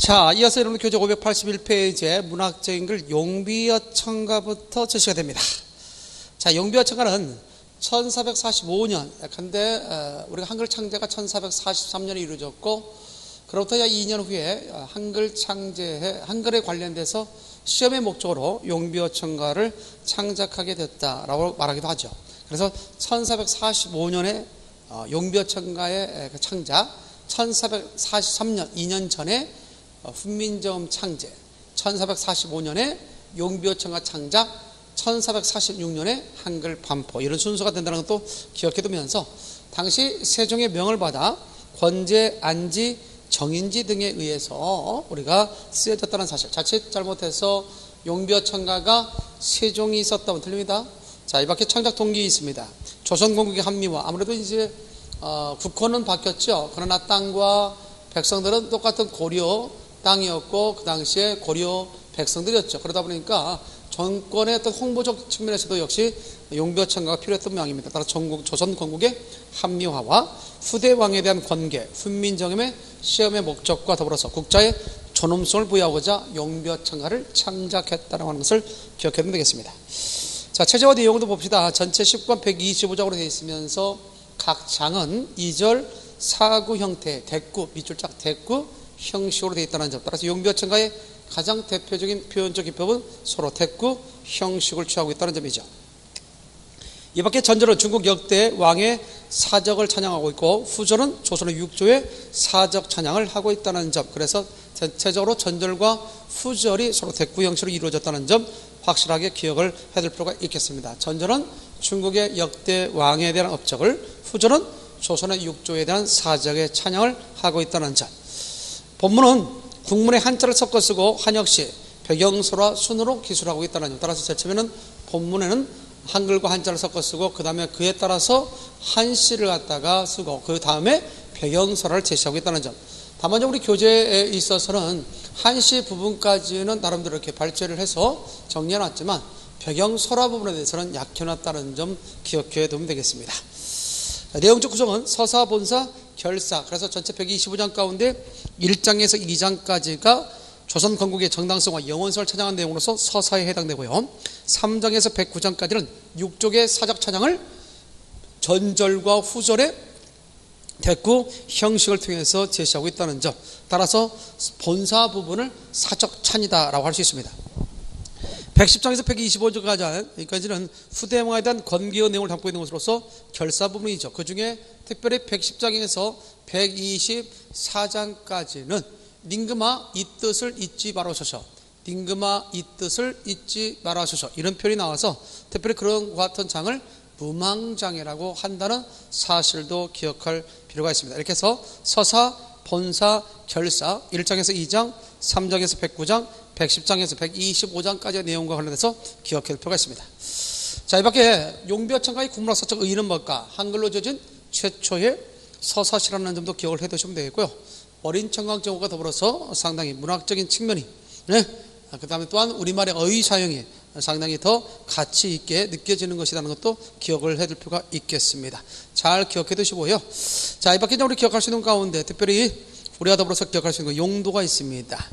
자, 이어서 여러분 교재 581페이지에 문학적인 글 용비어천가부터 제시가 됩니다. 자, 용비어천가는 1445년, 근데 어, 우리가 한글 창제가 1443년에 이루어졌고, 그로부터 약 2년 후에 어, 한글 창제에 한글에 관련돼서 시험의 목적으로 용비어천가를 창작하게 됐다라고 말하기도 하죠. 그래서 1445년에 어, 용비어천가의 그 창작, 1443년 2년 전에 훈민정음 창제, 1445년에 용비어천가 창작, 1446년에 한글 반포 이런 순서가 된다는 것도 기억해 두면서 당시 세종의 명을 받아 권제, 안지, 정인지 등에 의해서 우리가 쓰여졌다는 사실 자칫 잘못해서 용비어천가가 세종이 있었다면 틀립니다. 자, 이 밖에 창작 동기 있습니다. 조선건국의 합리화 아무래도 이제 어, 국호는 바뀌었죠. 그러나 땅과 백성들은 똑같은 고려 땅이었고 그 당시에 고려 백성들이었죠. 그러다 보니까 정권의 어떤 홍보적 측면에서도 역시 용비어천가가 필요했던 모양입니다. 따라 전국, 조선 건국의 합리화와 후대 왕에 대한 관계, 훈민정음의 시험의 목적과 더불어서 국자의 존엄성을 부여하고자 용비어천가를 창작했다는 것을 기억해두면 되겠습니다. 자, 최저와 내용도 봅시다. 전체 10권 125장으로 되어 있으면서 각 장은 2절 사구 형태, 대구, 밑줄 짝 대구 형식으로 되어 있다는 점. 따라서 용비어천가의 가장 대표적인 표현적 기법은 서로 대구 형식을 취하고 있다는 점이죠. 이 밖에 전절은 중국 역대 왕의 사적을 찬양하고 있고 후절은 조선의 육조의 사적 찬양을 하고 있다는 점. 그래서 대체적으로 전절과 후절이 서로 대구 형식으로 이루어졌다는 점 확실하게 기억을 해둘 필요가 있겠습니다. 전절은 중국의 역대 왕에 대한 업적을 후절은 조선의 육조에 대한 사적의 찬양을 하고 있다는 점. 본문은 국문에 한자를 섞어 쓰고 한역시 배경서라 순으로 기술하고 있다는 점. 따라서 제치면은 본문에는 한글과 한자를 섞어 쓰고 그 다음에 그에 따라서 한시를 갖다가 쓰고 그 다음에 배경설화를 제시하고 있다는 점. 다만 우리 교재에 있어서는 한시 부분까지는 나름대로 이렇게 발제를 해서 정리해놨지만 배경설화 부분에 대해서는 약해놨다는 점 기억해 두면 되겠습니다. 내용적 구성은 서사, 본사, 결사. 그래서 전체 125장 가운데 1장에서 2장까지가 조선 건국의 정당성과 영원성을 찬양한 내용으로서 서사에 해당되고요. 3장에서 109장까지는 육족의 사적 찬양을 전절과 후절의 대구 형식을 통해서 제시하고 있다는 점. 따라서 본사 부분을 사적 찬이다라고 할 수 있습니다. 110장에서 125장까지는 후대왕에 대한 권기의 내용을 담고 있는 것으로서 결사 부분이죠. 그 중에 특별히 110장에서 124장까지는 닝그마 이 뜻을 잊지 말아주셔. 닝그마 이 뜻을 잊지 말아주셔. 이런 표현이 나와서 특별히 그런 같은 장을 무망장이라고 한다는 사실도 기억할 필요가 있습니다. 이렇게 해서 서사, 본사, 결사 1장에서 2장, 3장에서 109장, 110장에서 125장까지의 내용과 관련해서 기억할 필요가 있습니다. 자, 이 밖에 용비어천가의 국문학사적 의의는 뭘까? 한글로 지어진 최초의 서사시라는 점도 기억을 해 두시면 되겠고요. 어린 청강정어가 더불어서 상당히 문학적인 측면이 네? 그 다음에 또한 우리말의 어휘 사용이 상당히 더 가치 있게 느껴지는 것이라는 것도 기억을 해둘 필요가 있겠습니다. 잘 기억해 두시고요. 자, 이 밖에 우리 기억할 수 있는 가운데 특별히 우리가 더불어서 기억할 수 있는 용도가 있습니다.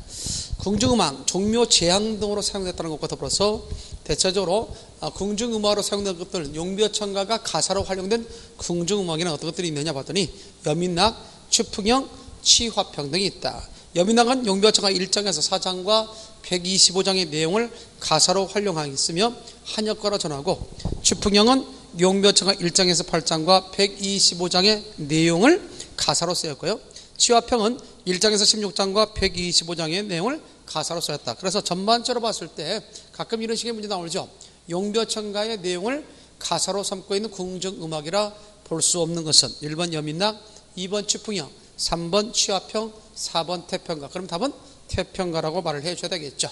궁중음악, 종묘 재앙 등으로 사용됐다는 것과 더불어서 대체적으로 궁중음악으로 사용된 것들, 용비어천가가 가사로 활용된 궁중음악에는 어떤 것들이 있느냐 봤더니 여민락, 추풍형, 치화평 등이 있다. 여민락은 용비어천가 1장에서 4장과 125장의 내용을 가사로 활용하였으며 한역과로 전하고 추풍형은 용비어천가 1장에서 8장과 125장의 내용을 가사로 쓰였고요. 치화평은 1장에서 16장과 125장의 내용을 가사로 쓰였다. 그래서 전반적으로 봤을 때 가끔 이런 식의 문제 나오죠. 용벼천가의 내용을 가사로 삼고 있는 궁정음악이라 볼 수 없는 것은 1번 여민락, 2번 추풍형, 3번 취화평, 4번 태평가. 그럼 답은 태평가라고 말을 해줘야 되겠죠.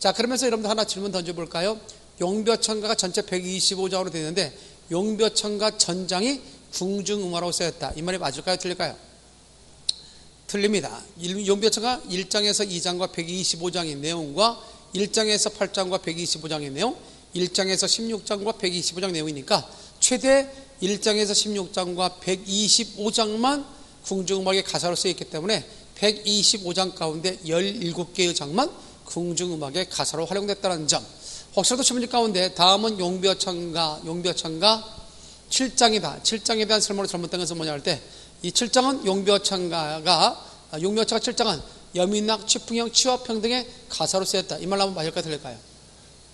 자, 그러면서 여러분들 하나 질문 던져볼까요? 용벼천가가 전체 125장으로 되어 있는데 용벼천가 전장이 궁중음화로 쓰였다. 이 말이 맞을까요? 틀릴까요? 틀립니다. 용비어처가 1장에서 2장과 125장의 내용과 1장에서 8장과 125장의 내용, 1장에서 16장과 125장 내용이니까 최대 1장에서 16장과 125장만 궁중음악의 가사로 쓰였기 때문에 125장 가운데 17개의 장만 궁중음악의 가사로 활용됐다는 점. 혹시라도 신문지 가운데 다음은 용비어창가, 용비어창가 7장이다. 7장에 대한 설명을 잘못된 것은 뭐냐 할 때 이 7장은 용비어창가가 용비어창가 7장은 여민낙, 취풍형, 치화평등의 가사로 쓰였다. 이말 하면 맞을까 틀릴까요?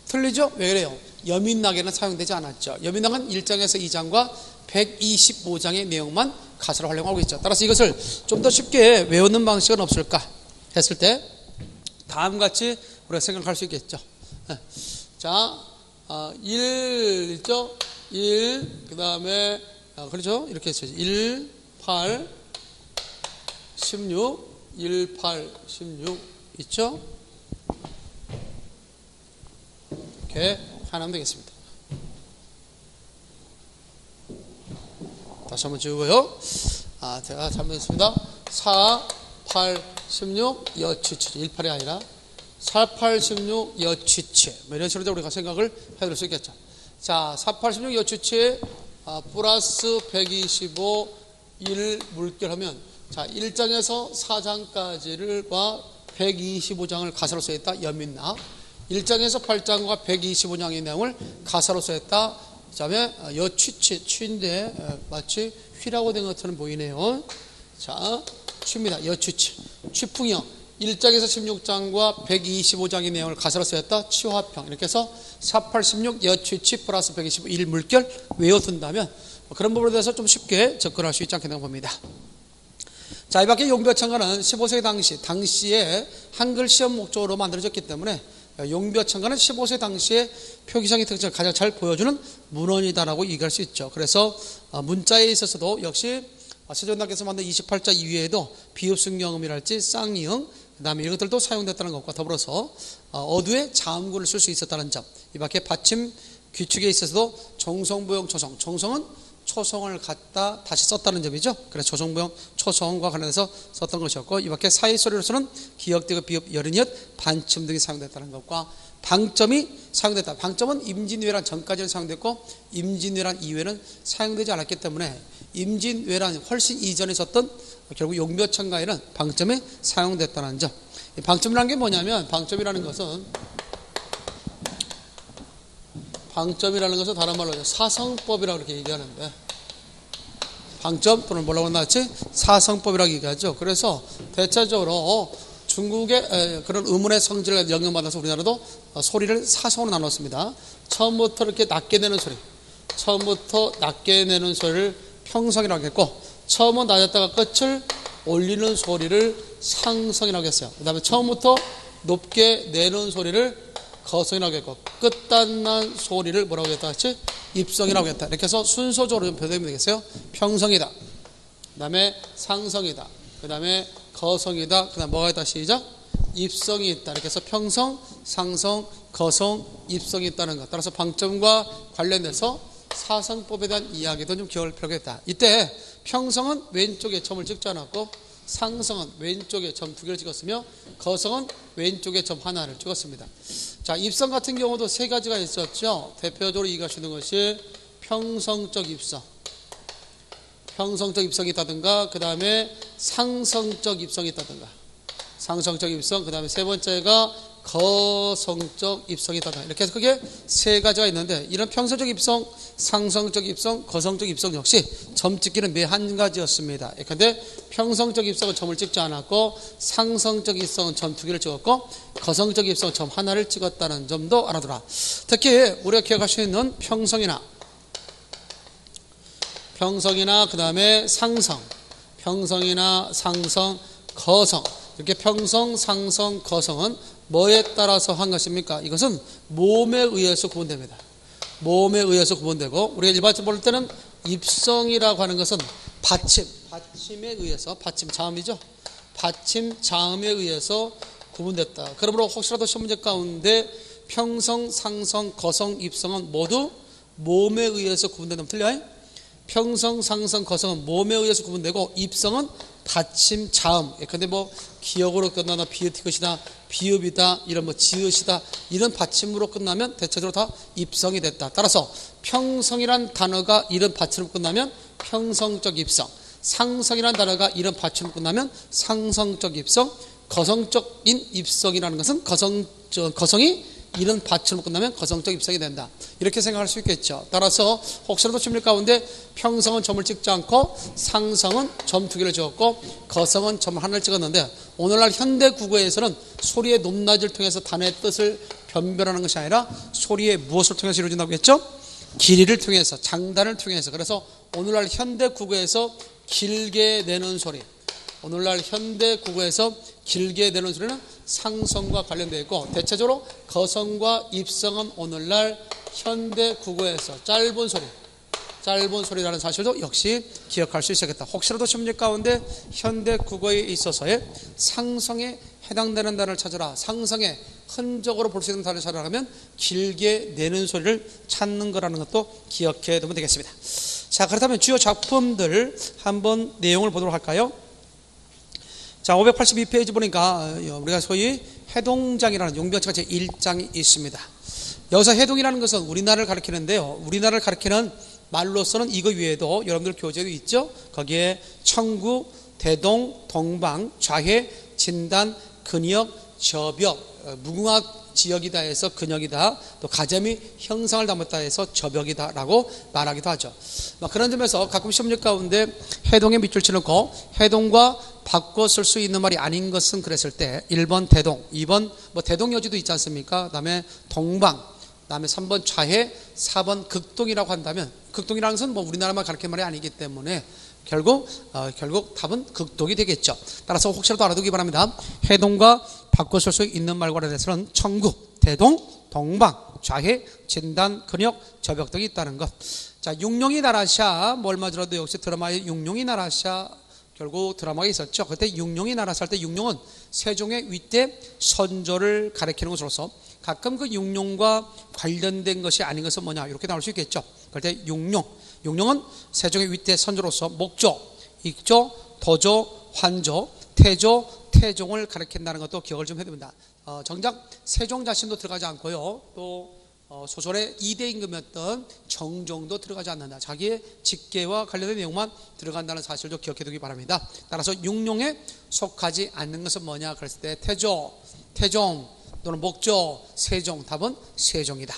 틀리죠? 왜 그래요? 여민낙에는 사용되지 않았죠. 여민낙은 1장에서 2장과 125장의 내용만 가사로 활용하고 있죠. 따라서 이것을 좀 더 쉽게 외우는 방식은 없을까 했을 때 다음 같이 우리가 생각할 수 있겠죠. 네. 자, 1 있죠? 1, 그 다음에, 그렇죠? 이렇게 했어요. 1, 8, 16, 1, 8, 16 있죠? 이렇게 하나면 되겠습니다. 다시 한번 지우고요. 아, 제가 잘못했습니다. 4, 8, 16, 여취취. 1, 8이 아니라 4, 8, 16, 여취취. 뭐 이런 식으로 우리가 생각을 해볼 수 있겠죠. 자, 4, 8, 16, 여취취. 아, 플러스 125, 1 물결하면 자, 1장에서 4장까지를과 125장을 가사로 써있다. 여민나. 1장에서 8장과 125장의 내용을 가사로 써있다. 그 다음에 여취취, 취인데 마치 휘라고 된 것처럼 보이네요. 자, 취입니다. 여취취. 취풍형. 1장에서 16장과 125장의 내용을 가사로 쓰였다. 치화평. 이렇게 해서 4816 여취취 플러스 125 1물결 외워둔다면 그런 부분에 대해서 좀 쉽게 접근할 수 있지 않겠나 봅니다. 자, 이 밖에 용비어창가는 15세 당시, 당시에 한글 시험 목적으로 만들어졌기 때문에 용비어창가는 15세 당시에 표기상의 특징을 가장 잘 보여주는 문헌이다라고 얘기할 수 있죠. 그래서 문자에 있어서도 역시 세종대학에서 만든 28자 이외에도 비읍승경음이랄지 쌍이응, 그 다음에 이런 것들도 사용됐다는 것과 더불어서 어두에 자음구를 쓸 수 있었다는 점. 이 밖에 받침 규칙에 있어서도 정성부용 초성. 정성은 초성을 갖다 다시 썼다는 점이죠. 그래서 조성부용 초성과 관련해서 썼던 것이었고 이 밖에 사이소리로서는 기역되고 비읍 여린이엇 반침 등이 사용됐다는 것과 방점이 사용됐다. 방점은 임진왜란 전까지는 사용됐고 임진왜란 이후에는 사용되지 않았기 때문에 임진왜란 훨씬 이전에 썼던 결국 용묘천가에는 방점이 사용됐다는 점. 방점이라는 게 뭐냐면 방점이라는 것은 방점이라는 것은 다른 말로 사성법이라고 이렇게 얘기하는데 방점 또는 뭐라고 나왔지? 사성법이라고 얘기하죠. 그래서 대체적으로 중국의 그런 의문의 성질을 영향받아서 우리나라도 소리를 사성으로 나눴습니다. 처음부터 이렇게 낮게 내는 소리, 처음부터 낮게 내는 소리를 평성이라고 했고, 처음은 낮았다가 끝을 올리는 소리를 상성이라고 했어요. 그 다음에 처음부터 높게 내는 소리를 거성이라고 했고 끝단난 소리를 뭐라고 했다 했지? 입성이라고 했다. 이렇게 해서 순서적으로 변형이 되겠어요. 평성이다. 그 다음에 상성이다. 그 다음에 거성이다. 그 다음 뭐가 있다 시작? 입성이 있다. 이렇게 해서 평성, 상성, 거성, 입성이 있다는 것. 따라서 방점과 관련돼서 사성법에 대한 이야기도 좀 기억을 필요하겠다. 이때 평성은 왼쪽에 점을 찍지 않았고 상성은 왼쪽에 점 두 개를 찍었으며 거성은 왼쪽에 점 하나를 찍었습니다. 자, 입성 같은 경우도 세 가지가 있었죠. 대표적으로 있는 것이 평성적 입성. 평성적 입성이 있다든가, 그 다음에 상성적 입성이 있다든가. 상성적 입성, 그 다음에 세 번째가 거성적 입성이 있다든가. 이렇게 해서 그게 세 가지가 있는데, 이런 평성적 입성, 상성적 입성, 거성적 입성 역시 점 찍기는 매 한 가지였습니다. 그런데 평성적 입성은 점을 찍지 않았고 상성적 입성은 점 두 개를 찍었고 거성적 입성은 점 하나를 찍었다는 점도 알아두라. 특히 우리가 기억할 수 있는 평성이나 평성이나 그 다음에 상성, 평성이나 상성, 거성 이렇게 평성, 상성, 거성은 뭐에 따라서 한 것입니까? 이것은 몸에 의해서 구분됩니다. 몸에 의해서 구분되고 우리가 일반적으로 볼 때는 입성이라고 하는 것은 받침, 받침에 의해서 받침 자음이죠. 받침 자음에 의해서 구분됐다. 그러므로 혹시라도 시문제 가운데 평성, 상성, 거성, 입성은 모두 몸에 의해서 구분된다면 틀려요? 평성, 상성, 거성은 몸에 의해서 구분되고 입성은 받침, 자음. 근데 뭐 기억으로 끝나나 비읍티것이나 비읍이다 이런 뭐 지읒이다 이런 받침으로 끝나면 대체적으로 다 입성이 됐다. 따라서 평성이란 단어가 이런 받침으로 끝나면 평성적 입성, 상성이라는 단어가 이런 받침을 끝나면 상성적 입성, 거성적인 입성이라는 것은 거성, 저, 거성이 이런 받침을 끝나면 거성적 입성이 된다. 이렇게 생각할 수 있겠죠. 따라서 혹시라도 심리 가운데 평성은 점을 찍지 않고 상성은 점 두 개를 찍었고 거성은 점 하나를 찍었는데 오늘날 현대 국어에서는 소리의 높낮이를 통해서 단어의 뜻을 변별하는 것이 아니라 소리의 무엇을 통해서 이루어진다고 했죠? 길이를 통해서 장단을 통해서 그래서 오늘날 현대 국어에서 길게 내는 소리 오늘날 현대 국어에서 길게 내는 소리는 상성과 관련되어 있고 대체적으로 거성과 입성은 오늘날 현대 국어에서 짧은 소리 짧은 소리라는 사실도 역시 기억할 수 있겠다. 혹시라도 심리 가운데 현대 국어에 있어서의 상성에 해당되는 단어를 찾아라. 상성의 흔적으로 볼 수 있는 단어를 찾아라 하면 길게 내는 소리를 찾는 거라는 것도 기억해 두면 되겠습니다. 자, 그렇다면 주요 작품들 한번 내용을 보도록 할까요? 자, 582페이지 보니까 우리가 소위 해동장이라는 용병체가 제 1장이 있습니다. 여기서 해동이라는 것은 우리나라를 가리키는데요. 우리나라를 가리키는 말로서는 이거 외에도 여러분들 교재도 있죠. 거기에 청구, 대동, 동방, 좌회, 진단, 근역, 저벽, 어, 무궁화 지역이다 해서 근역이다. 또 가점이 형상을 담았다 해서 저벽이다라고 말하기도 하죠. 그런 점에서 가끔 시험력 가운데 해동에 밑줄 치놓고 해동과 바꿔 쓸 수 있는 말이 아닌 것은 그랬을 때 1번 대동, 2번 뭐 대동 여지도 있지 않습니까? 그다음에 동방, 그 다음에 3번 좌해, 4번 극동이라고 한다면 극동이라는 것은 뭐 우리나라만 가르치는 말이 아니기 때문에 결국 어, 결국 답은 극동이 되겠죠. 따라서 혹시라도 알아두기 바랍니다. 해동과 바꿔 쓸 수 있는 말과 관련해서는 청구, 대동, 동방, 좌해, 진단, 근역, 저벽 등이 있다는 것. 자, 육룡이 나라샤 뭐 얼마 전에도 역시 드라마에 육룡이 나라샤 결국 드라마가 있었죠. 그때 육룡이 할때 육룡은 세종의 위대 선조를 가리키는 것으로서 가끔 그 육룡과 관련된 것이 아닌 것은 뭐냐 이렇게 나올 수 있겠죠. 그럴 때 육룡, 육룡은 세종의 위대 선조로서 목조, 익조, 도조, 환조, 태조, 태종을 가리킨다는 것도 기억을 좀 해야 됩니다. 어, 정작 세종 자신도 들어가지 않고요. 또 어, 소설의 2대 임금이었던 정종도 들어가지 않는다. 자기의 직계와 관련된 내용만 들어간다는 사실도 기억해 두기 바랍니다. 따라서 육룡에 속하지 않는 것은 뭐냐 그랬을 때 태조, 태종 또는 목조, 세종 답은 세종이다.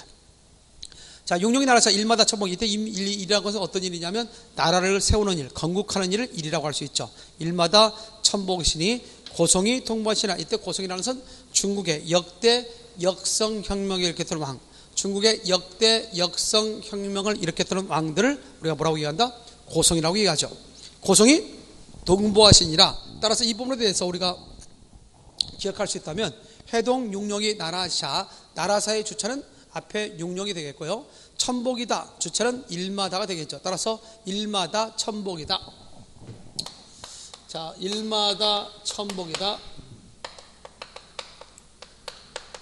자, 육룡이 나라에서 일마다 천복 이때 일이라는 것은 어떤 일이냐면 나라를 세우는 일, 건국하는 일을 일이라고 할 수 있죠. 일마다 천복신이 고성이 통보하시나 이때 고성이라는 것은 중국의 역대 역성혁명을 일으켰던 왕, 중국의 역대 역성 혁명을 일으켰던 왕들을 우리가 뭐라고 얘기한다? 고성이라고 얘기하죠. 고성이 동보하시니라. 따라서 이 부분에 대해서 우리가 기억할 수 있다면 해동 육룡이 나라샤, 나라사의 주차는 앞에 육룡이 되겠고요. 천복이다, 주차는 일마다가 되겠죠. 따라서 일마다 천복이다. 자, 일마다 천복이다.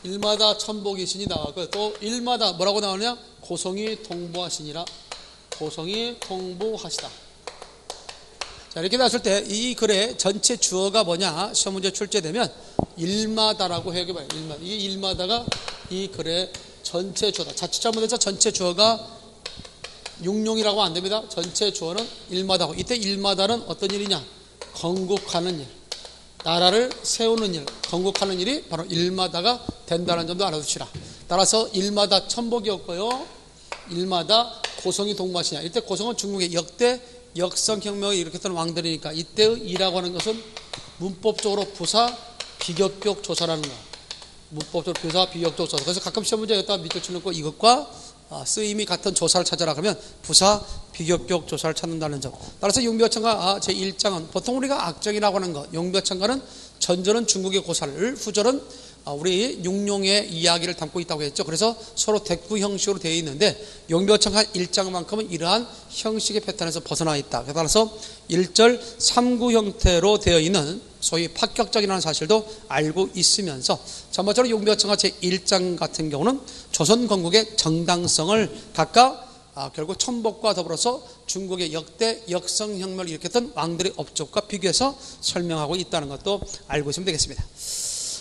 일마다 천복이신이 나왔고 또 일마다 뭐라고 나오냐? 고성이 통보하시니라. 고성이 통보하시다. 자, 이렇게 나왔을 때 이 글의 전체 주어가 뭐냐? 시험 문제 출제되면 일마다라고 해석해봐요. 일마. 이 일마다가 이 글의 전체 주어다. 자칫 잘못해서 전체 주어가 육룡이라고 안 됩니다. 전체 주어는 일마다고. 이때 일마다는 어떤 일이냐? 건국하는 일, 나라를 세우는 일, 건국하는 일이 바로 일마다가 된다는 점도 알아두시라. 따라서 일마다 천복이었고요. 일마다 고성이 동무하시냐. 이때 고성은 중국의 역대 역성혁명을 일으켰던 왕들이니까 이때의 이라고 하는 것은 문법적으로 부사 비격격 조사라는 거. 문법적으로 부사 비격격 조사. 그래서 가끔 시험 문제 여기다 밑줄 치는 거 이것과 아, 쓰임이 같은 조사를 찾아라 그러면 부사 비교격 조사를 찾는다는 점. 따라서 용비어천가 아, 제 1장은 보통 우리가 악정이라고 하는 것. 용비어천가는 전절은 중국의 고사를 후절은 아, 우리 육룡의 이야기를 담고 있다고 했죠. 그래서 서로 대구 형식으로 되어 있는데 용비어천가 1장만큼은 이러한 형식의 패턴에서 벗어나 있다. 따라서 1절 3구 형태로 되어 있는 소위 파격적이라는 사실도 알고 있으면서 전반적으로 용비어청과 제1장 같은 경우는 조선 건국의 정당성을 각각 아, 결국 천복과 더불어서 중국의 역대 역성혁명을 일으켰던 왕들의 업적과 비교해서 설명하고 있다는 것도 알고 있으면 되겠습니다.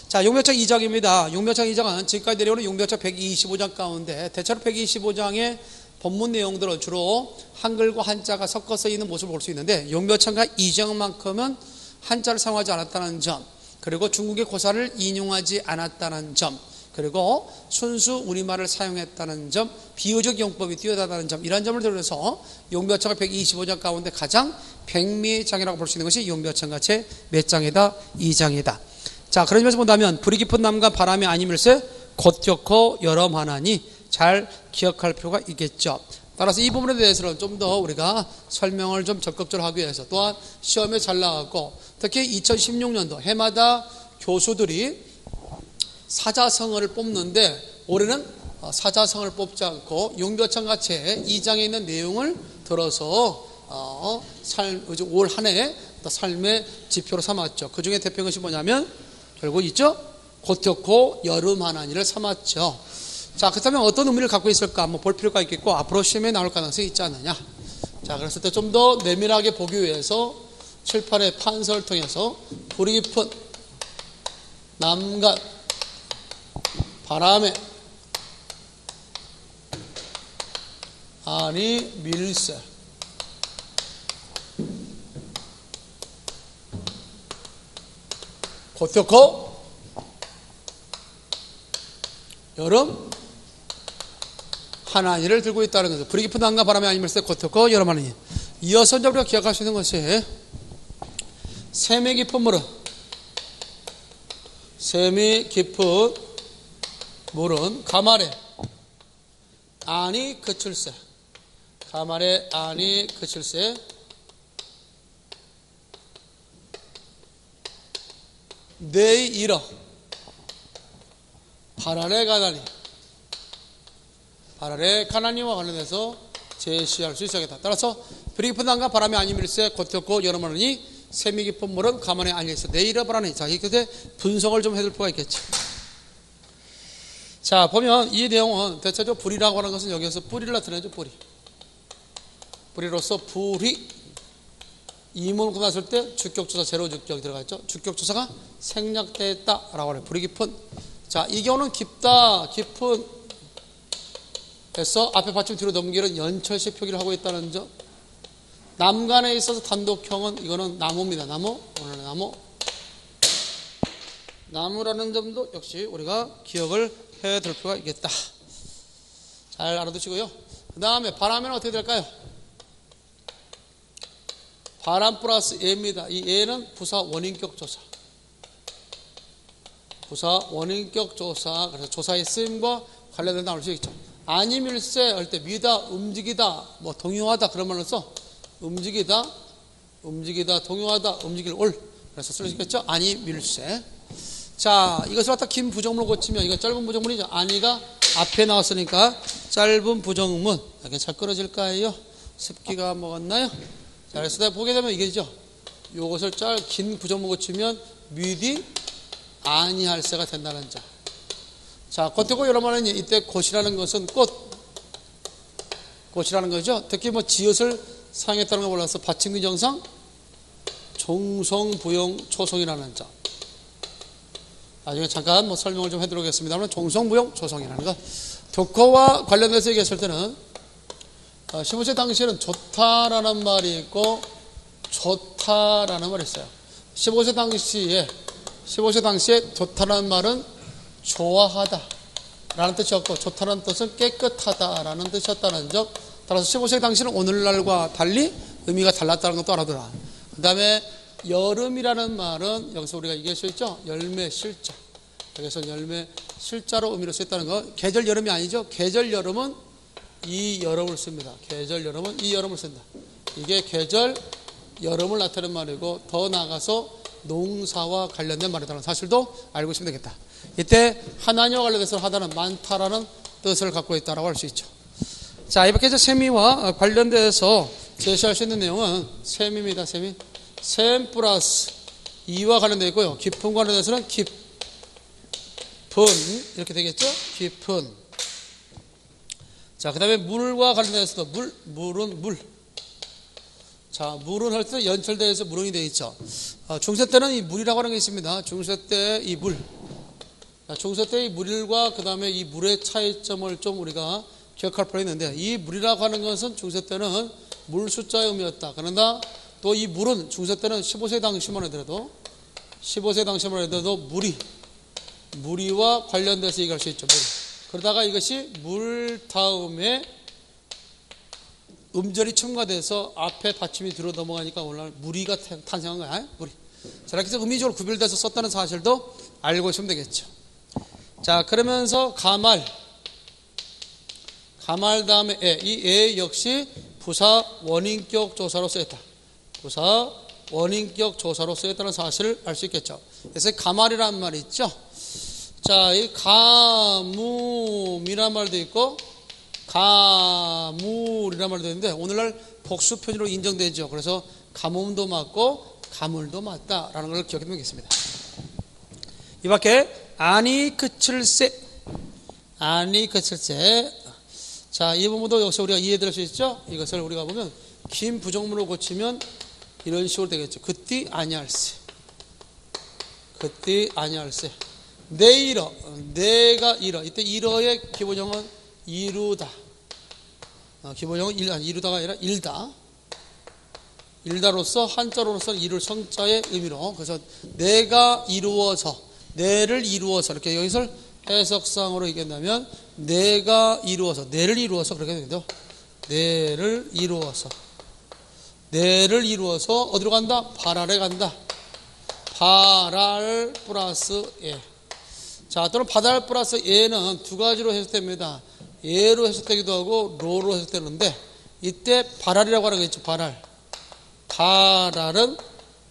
자, 용묘청 2장입니다. 용묘청 2장은 지금까지 내려오는 용묘청 125장 가운데 대체로 125장의 본문 내용들은 주로 한글과 한자가 섞어서 있는 모습을 볼 수 있는데 용묘천가 이정만큼은 한자를 사용하지 않았다는 점 그리고 중국의 고사를 인용하지 않았다는 점 그리고 순수 우리말을 사용했다는 점 비유적 용법이 뛰어나다는 점 이런 점을 들어서 용묘천가 125장 가운데 가장 백미의 장이라고 볼 수 있는 것이 용묘천가 제몇 장이다? 2장이다 자 그런 점에서 본다면 불이 깊은 남과 바람이 아니밀세 곧격고 여러 만하니 잘 기억할 필요가 있겠죠. 따라서 이 부분에 대해서는 좀 더 우리가 설명을 좀 적극적으로 하기 위해서 또한 시험에 잘 나왔고 특히 2016년도 해마다 교수들이 사자성어를 뽑는데 올해는 어, 사자성어를 뽑지 않고 용교천 같이 2장에 있는 내용을 들어서 어, 올한해 삶의 지표로 삼았죠. 그 중에 대표인 것이 뭐냐면 결국 있죠. 곧겼고 여름 하나니를 삼았죠. 자, 그렇다면 어떤 의미를 갖고 있을까 한번 볼 필요가 있겠고 앞으로 시험에 나올 가능성이 있지 않느냐. 자, 그랬을 때 좀 더 내밀하게 보기 위해서 칠판의 판서를 통해서 불이 깊은 남간 바람에 아니 밀세 곧겼고 여름 하나니를 들고 있다는 거죠. 불이 깊은 남과 바람이 아니면서 곧겼고 여름 하나니. 이어서 우리가 기억할 수 있는 것이 샘이 깊은 물은 샘이 깊은 물은 가말에 안이 그칠세. 가말에 안이 그칠세. 내 이러 바랄의 가나니. 바랄의 가나니와 관련해서 제시할 수 있어야겠다. 따라서 땅과 바람이 아니밀세 곧겼고 여름하느니 샘이 깊은 물은 가만히 아니있어. 내일어 바라니 자 이렇게 분석을 좀 해둘 필요가 있겠죠. 자 보면 이 내용은 대체적으로 불이라고 하는 것은 여기에서 뿌리를 나타내죠 뿌리. 뿌리로서 불이 이문 끝났을 때 주격조사 제로 주격 들어갔죠. 주격조사가 생략됐다라고 해요. 불이 깊은 자, 이 경우는 깊다, 깊은 에서 앞에 받침 뒤로 넘기는 연철식 표기를 하고 있다는 점. 남간에 있어서 단독형은 이거는 나무입니다. 나무. 오늘 나무. 나무라는 점도 역시 우리가 기억을 해둘 필요가 있겠다. 잘 알아두시고요. 그 다음에 바람에는 어떻게 될까요? 바람 플러스 예입니다. 이 예는 부사 원인격 조사. 부사 원인격 조사 그래서 조사의 쓰임과 관련된 나올 수 있죠. 아니밀세 할 때 미다 움직이다 뭐 동요하다 그런 말로 써 움직이다 움직이다 동요하다 움직일 올 그래서 있겠죠. 아니밀세 자 이것을 갖다 긴 부정문을 고치면 이거 짧은 부정문이죠. 아니가 앞에 나왔으니까 짧은 부정문 이렇게 잘 끌어질까요? 습기가 먹었나요? 자 그래서 내가 보게 되면 이게죠. 이것을 짧 긴 부정문 고치면 미디 아니할세가 된다는 점. 자, 꽃되고 여러분은 이때 꽃이라는 것은 꽃, 꽃이라는 거죠. 특히 뭐 지읒을 사용했다는 걸 몰라서 받침기 정상, 종성, 부용, 초성이라는 점. 나중에 잠깐 뭐 설명을 좀 해드리겠습니다만 종성, 부용, 초성이라는 것. 독거와 관련해서 얘기했을 때는 15세 어, 당시에는 좋다라는 말이 있고 좋다라는 말이 있어요. 15세 당시에 15세 당시에 좋다는 말은 좋아하다 라는 뜻이었고 좋다는 뜻은 깨끗하다 라는 뜻이었다는 점 따라서 15세 당시는 오늘날과 달리 의미가 달랐다는 것도 알아두라 그 다음에 여름이라는 말은 여기서 우리가 얘기할 수 있죠 열매 실자 여기서 열매 실자로 의미로 쓰였다는 거 계절 여름이 아니죠 계절 여름은 이 여름을 씁니다 계절 여름은 이 여름을 쓴다 이게 계절 여름을 나타내는 말이고 더 나아가서 농사와 관련된 말이라는 사실도 알고 있으면 되겠다. 이때 하나님과 관련해서 하다는 많다라는 뜻을 갖고 있다고 할 수 있죠. 자, 이제 세미와 관련돼서 제시할 수 있는 내용은 셈입니다. 셈이 셈 플러스 이와 관련되어 있고요. 깊은 관련돼서는 깊은 이렇게 되겠죠. 깊은 자, 그 다음에 물과 관련돼서도 물, 물은 물. 자, 물은 할 때 연철대에서 물은이 되어 있죠. 어, 중세 때는 이 물이라고 하는 게 있습니다. 중세 때 이 물. 중세 때 이 물과 그 다음에 이 물의 차이점을 좀 우리가 기억할 필요 있는데 이 물이라고 하는 것은 중세 때는 물 숫자의 의미였다. 그러나 또 이 물은 중세 때는 15세 당시만 하더라도 15세 당시만 하더라도 물이 무리와 관련돼서 얘기할 수 있죠. 물. 그러다가 이것이 물 다음에 음절이 첨가돼서 앞에 받침이 들어 넘어가니까 오늘 무리가 탄- 탄생한 거야. 무리. 자, 이렇게 해서 의미적으로 구별돼서 썼다는 사실도 알고 있으면 되겠죠. 자, 그러면서 가말. 가말 다음에 에. 이에 역시 부사 원인격 조사로 쓰였다. 부사 원인격 조사로 쓰였다는 사실을 알 수 있겠죠. 그래서 가말이라는 말이 있죠. 자, 이 가뭄이란 말도 있고 가물이란 말도 있는데 오늘날 복수 표준으로 인정되죠. 그래서 가뭄도 맞고 가물도 맞다라는 걸 기억해 두겠습니다. 이 밖에 아니 그칠세 아니 그칠세 자, 이 부분도 역시 우리가 이해될 수 있죠? 이것을 우리가 보면 긴 부정문으로 고치면 이런 식으로 되겠죠. 그띠 아니할세. 그띠 아니할세. 내 이러 내가 이러 이때 이러의 기본형은 이루다. 어, 기본형은 일, 아니, 이루다가 아니라 일다. 일다로서 한자로서 이룰 성자의 의미로. 그래서 내가 이루어서 내를 이루어서 이렇게 여기서 해석상으로 얘기한다면 내가 이루어서 내를 이루어서 그렇게 되겠죠? 내를 이루어서 내를 이루어서 어디로 간다? 발알에 간다 발알 플러스 예. 자, 또는 바달 플러스 예는 두 가지로 해석됩니다. 예로 해석되기도 하고 로로 해석되는데 이때 발알이라고 하는 거 있죠. 발알. 발알은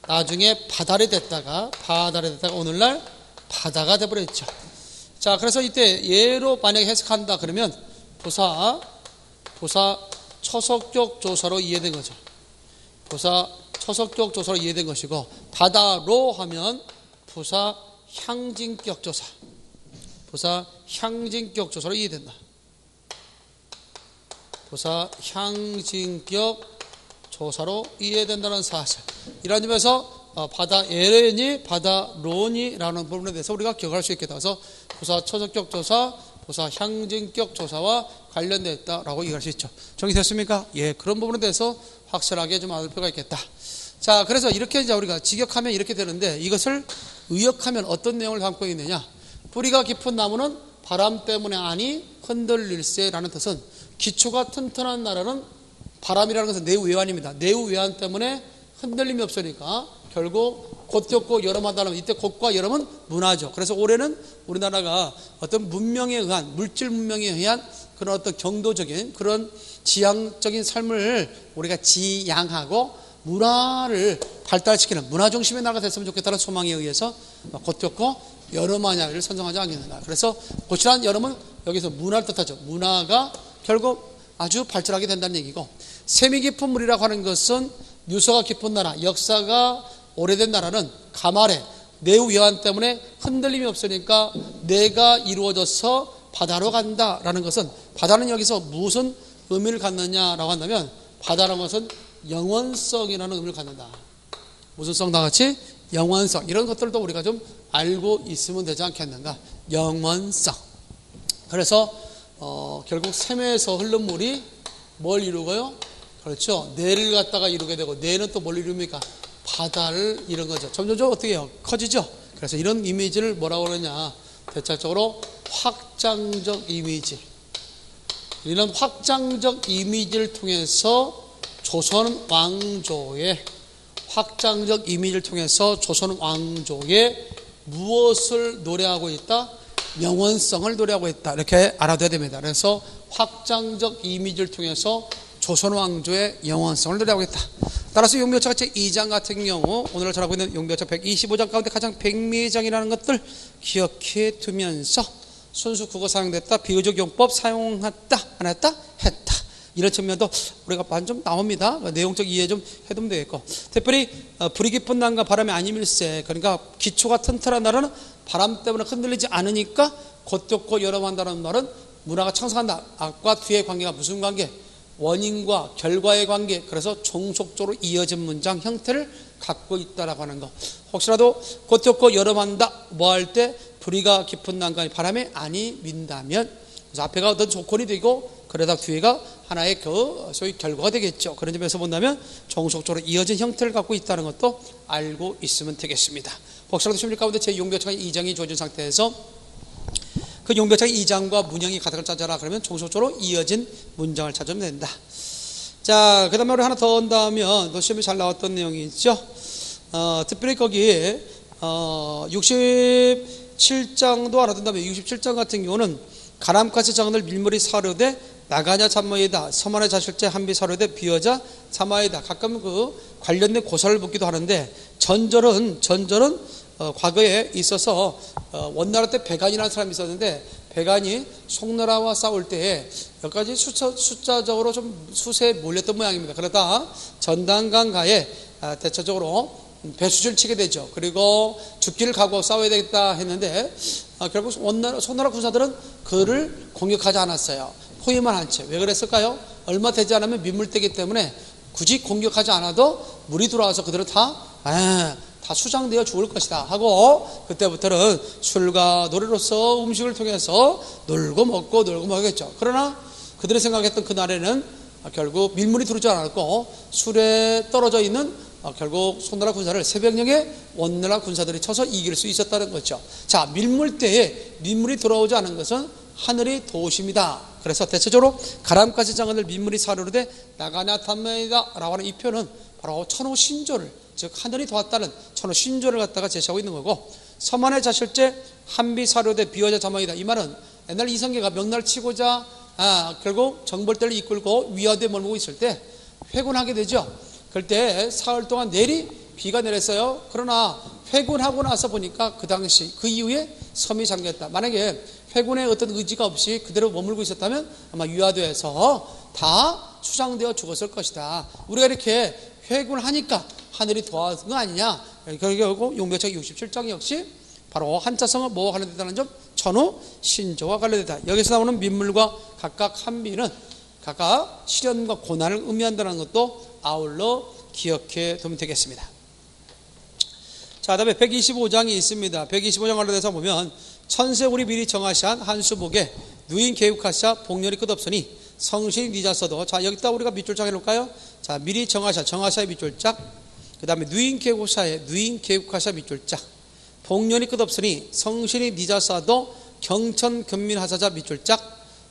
나중에 바달이 됐다가 바달이 됐다가 오늘날 바다가 돼버렸죠. 자, 그래서 이때 예로 만약에 해석한다 그러면 부사 부사 처석격 조사로 이해된 거죠. 부사 처석격 조사로 이해된 것이고 바다로 하면 부사 향진격 조사. 부사 향진격 조사로 이해된다. 부사 향진격 조사로 이해된다는 사실. 이런 점에서 어, 바다 예레니 바다 론이라는 부분에 대해서 우리가 기억할 수 있겠다. 그래서 부사 처석격 조사, 부사 향진격 조사와 관련되어 있다라고 이해할 수 있죠. 정리됐습니까? 예, 그런 부분에 대해서 확실하게 좀 알을 필요가 있겠다. 자, 그래서 이렇게 이제 우리가 직역하면 이렇게 되는데 이것을 의역하면 어떤 내용을 담고 있느냐? 뿌리가 깊은 나무는 바람 때문에 아니 흔들릴세라는 뜻은 기초가 튼튼한 나라는 바람이라는 것은 내우 외환입니다. 내우 외환 때문에 흔들림이 없으니까 결국 곧겹고 여름하다는 이때 곧과 여름은 문화죠. 그래서 올해는 우리나라가 어떤 문명에 의한 물질 문명에 의한 그런 어떤 경도적인 그런 지향적인 삶을 우리가 지향하고 문화를 발달시키는 문화 중심의 나라가 됐으면 좋겠다는 소망에 의해서 곧겹고 여름하냐를 선정하지 않겠는가. 그래서 고치란 여름은 여기서 문화를 뜻하죠. 문화가 결국 아주 발전하게 된다는 얘기고 세미 깊은 물이라고 하는 것은 유서가 깊은 나라, 역사가 오래된 나라는 가말에 내우 여한 때문에 흔들림이 없으니까 내가 이루어져서 바다로 간다라는 것은 바다는 여기서 무슨 의미를 갖느냐라고 한다면 바다라는 것은 영원성이라는 의미를 갖는다. 무슨 성 다 같이 영원성 이런 것들도 우리가 좀 알고 있으면 되지 않겠는가? 영원성. 그래서 어, 결국 샘에서 흐른 물이 뭘 이루고요? 그렇죠. 뇌를 갖다가 이루게 되고 뇌는 또 뭘 이룹니까? 바다를 이룬 거죠. 점점점 어떻게 해요? 커지죠. 그래서 이런 이미지를 뭐라고 그러냐? 대체적으로 확장적 이미지. 이런 확장적 이미지를 통해서 조선 왕조의 확장적 이미지를 통해서 조선 왕조의 무엇을 노래하고 있다? 영원성을 노래하고 있다. 이렇게 알아둬야 됩니다. 그래서 확장적 이미지를 통해서 조선 왕조의 영원성을 노래하고 있다. 따라서 용묘차 제 2장 같은 경우 오늘 잘 알고 있는 용묘차 125장 가운데 가장 백미장이라는 것들 기억해 두면서 순수 국어 사용됐다. 비유적 용법 사용했다. 안 했다? 했다. 이런 측면도 우리가 반좀 나옵니다. 내용적 이해 좀 해두면 되겠고. 특별히 어, 불이 깊은 난과 바람이 아님일세. 그러니까 기초가 튼튼한 나라는 바람 때문에 흔들리지 않으니까 곧겹고 여름한다는 말은 문화가 창성한다. 앞과 뒤의 관계가 무슨 관계? 원인과 결과의 관계. 그래서 종속적으로 이어진 문장 형태를 갖고 있다라고 하는 거. 혹시라도 곧겹고 여름한다. 뭐 할 때 불이가 깊은 난간이 바람에 아니 민다면 그래서 앞에가 어떤 조건이 되고 그러다 뒤에가 하나의 그 소위 결과가 되겠죠. 그런 점에서 본다면 종속적으로 이어진 형태를 갖고 있다는 것도 알고 있으면 되겠습니다. 복사도 심리 가운데 제 용벽차가 2장이 주어진 상태에서 그 용벽차의 2장과 문형이 가닥을 짜자라 그러면 종속적으로 이어진 문장을 찾으면 된다. 자, 그 다음에 하나 더 온다면 또 시험에 잘 나왔던 내용이 있죠. 어, 특별히 거기에 어, 67장도 알아둔다면 67장 같은 경우는 가람까지 장을 밀물이 사료되 나가냐 참마이다 서만의 자실제 한비 사료되 비어자 참마이다 가끔 그 관련된 고사를 묻기도 하는데 전절은 전절은 어, 과거에 있어서 어, 원나라 때 배간이라는 사람이 있었는데 배간이 송나라와 싸울 때에 몇 가지 숫자, 숫자적으로 좀 수세에 몰렸던 모양입니다. 그러다 전당강가에 아, 대체적으로 배수를 치게 되죠. 그리고 죽기를 각오 싸워야 되겠다 했는데 아, 결국 원나라, 송나라 군사들은 그를 공격하지 않았어요. 포위만 한 채. 왜 그랬을까요? 얼마 되지 않으면 민물되기 때문에 굳이 공격하지 않아도 물이 들어와서 그대로 다, 아, 다 수장되어 죽을 것이다 하고 그때부터는 술과 노래로서 음식을 통해서 놀고 먹고 놀고 먹겠죠. 그러나 그들이 생각했던 그날에는 결국 밀물이 들어오지 않았고 술에 떨어져 있는 결국 손나라 군사를 새벽녘에 원나라 군사들이 쳐서 이길 수 있었다는 거죠. 자, 밀물 때에 민물이 돌아오지 않은 것은 하늘이 도우십니다. 그래서 대체적으로 가람까지 장안을 민물이 사르르되 나가냐 탐매이다 라고 하는 이 표현은 바로 천호 신조를 즉 하늘이 도왔다는 천호 신조를 갖다가 제시하고 있는 거고 서만의 자실제 한비 사료대 비어자 자망이다 이 말은 옛날 이성계가 명날 치고자 아, 결국 정벌대를 이끌고 위화대에 머물고 있을 때 회군하게 되죠 그럴 때 사흘 동안 내리 비가 내렸어요 그러나 회군하고 나서 보니까 그 당시 그 이후에 섬이 잠겼다 만약에 회군의 어떤 의지가 없이 그대로 머물고 있었다면 아마 위화도에서 다 추장되어 죽었을 것이다 우리가 이렇게 회군하니까 하늘이 도와준 거 아니냐. 결국 용묘책 67장 역시 바로 한자성을 뭐와 관련되다는 점 전후 신조와 관련되다. 여기서 나오는 민물과 각각 한비는 각각 시련과 고난을 의미한다는 것도 아울러 기억해 두면 되겠습니다. 자, 다음에 125장이 있습니다. 125장 관련돼서 보면 천세 우리 미리 정하시한 한수복에 누인 계획하시자 복렬이 끝없으니 성신이 니자서도 자 여기다 우리가 밑줄짝 해놓을까요? 자 미리 정하샤 정하샤의 밑줄짝 그 다음에 누인 계곡사의 누인 계곡하샤 밑줄짝 복년이 끝없으니 성신이 니자사도 경천 근민하사자 밑줄짝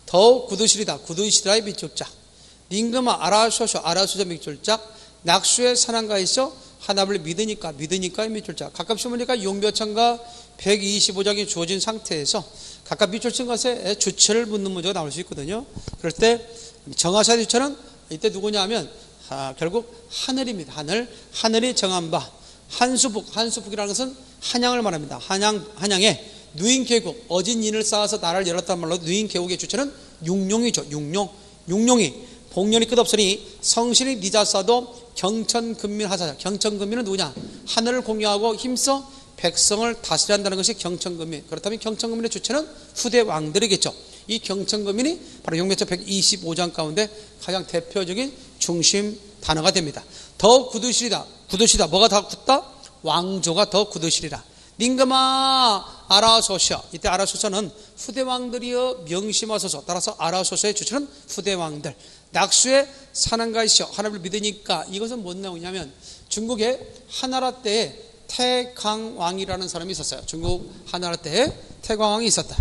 더욱 구두시리다 구두시리다의 밑줄짝 닝금아 아라쇼쇼 아라쇼자 밑줄짝 낙수의 산안가 있어 하나님을 믿으니까 믿으니까의 밑줄짝 가깝시 보니까 용묘천과 125장이 주어진 상태에서 각각 밑줄친 것에 주체를 묻는 문제가 나올 수 있거든요 그럴 때 정하사 주체는 이때 누구냐 하면 아, 결국 하늘입니다. 하늘. 하늘이 정한 바. 한수북. 한수북이라는 것은 한양을 말합니다. 한양, 한양에 누인 계곡. 어진 인을 쌓아서 나라를 열었단 말로 누인 계곡의 주체는 육룡이죠. 육룡. 육룡이. 복년이 끝없으니 성신이 니자사도 경천근민하사. 경천근민은 누구냐? 하늘을 공유하고 힘써 백성을 다스린다는 것이 경천근민. 그렇다면 경천근민의 주체는 후대 왕들이겠죠. 이 경천금인이 바로 용매처 125장 가운데 가장 대표적인 중심 단어가 됩니다. 더 굳으시리다. 굳으시다. 뭐가 더 굳다? 왕조가 더 굳으시리라. 닌가마 아라소셔. 이때 아라소서는 후대왕들이여 명심하소서. 따라서 아라소서의 주체는 후대왕들. 낙수의 사난가이시여. 하나님을 믿으니까 이것은 뭔 내용이냐면 중국의 하나라 때에 태강왕이라는 사람이 있었어요. 중국 하나라 때에 태광왕이 있었다.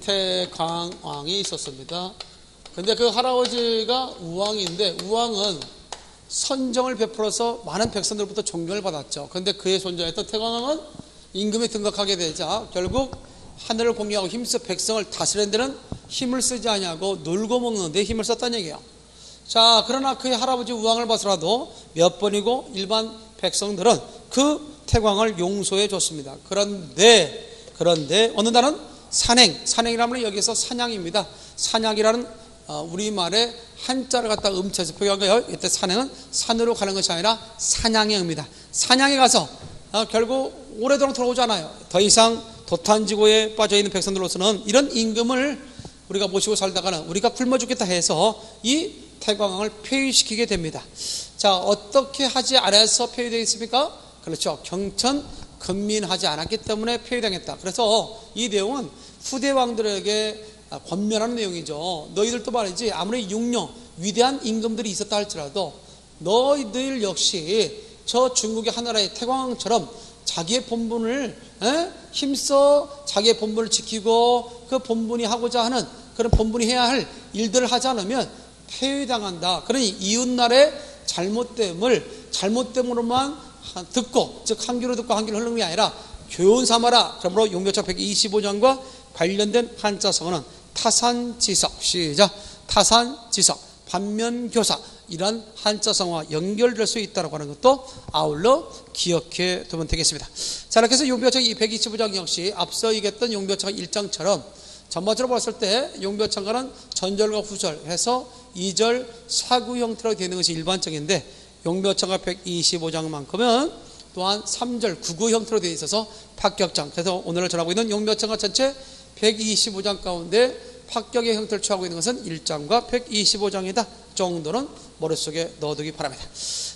태강왕이 있었습니다. 근데 그 할아버지가 우왕인데 우왕은 선정을 베풀어서 많은 백성들부터 존경을 받았죠. 그런데 그의 손자였던 태광왕은 임금에 등극하게 되자 결국 하늘을 공유하고 힘써 백성을 다스리는 데는 힘을 쓰지 않냐고 놀고 먹는 데 힘을 썼다는 얘기예요. 자, 그러나 그의 할아버지 우왕을 봐서라도 몇 번이고 일반 백성들은 그 태광을 용서해 줬습니다. 그런데 그런데 어느 날은 산행, 산행이라면 여기서 사냥입니다. 사냥이라는 어, 우리말의 한자를 갖다 음치해서 표기한 거예요. 이때 산행은 산으로 가는 것이 아니라 사냥의 의미다. 사냥에 가서 어, 결국 오래도록 돌아오지 않아요. 더 이상 도탄지고에 빠져 있는 백성들로서는 이런 임금을 우리가 모시고 살다가는 우리가 굶어 죽겠다 해서 이 태광왕을 폐위시키게 됩니다. 자, 어떻게 하지 않아서 폐위되어 있습니까? 그렇죠. 경천 근민하지 않았기 때문에 폐위당했다. 그래서 이 내용은 후대 왕들에게 아, 권면하는 내용이죠. 너희들도 말이지 아무리 육령 위대한 임금들이 있었다 할지라도 너희들 역시 저 중국의 하나라의 태광처럼 자기의 본분을 에? 힘써 자기의 본분을 지키고 그 본분이 하고자 하는 그런 본분이 해야 할 일들을 하지 않으면 폐위당한다. 그러니 이웃나라의 잘못됨을 잘못됨으로만 듣고 즉 한 귀로 듣고 한 귀로 흐르는 게 아니라 교훈 삼아라. 그러므로 용묘차 125장과 관련된 한자 성어는 타산지석 시작 타산지석 반면교사 이런 한자성어와 연결될 수 있다고 하는 것도 아울러 기억해 두면 되겠습니다. 자, 이렇게 해서 용묘책 125장 역시 앞서 얘기했던 용묘책 1장처럼 전반적으로 봤을 때 용묘창가는 전절과 후절 해서 2절 사구 형태로 되는 것이 일반적인데 용묘창가 125장만큼은 또한 3절 구구 형태로 되어 있어서 합격장 그래서 오늘 전하고 있는 용묘창가 전체 125장 가운데 합격의 형태를 취하고 있는 것은 1장과 125장이다 정도는 머릿속에 넣어두기 바랍니다.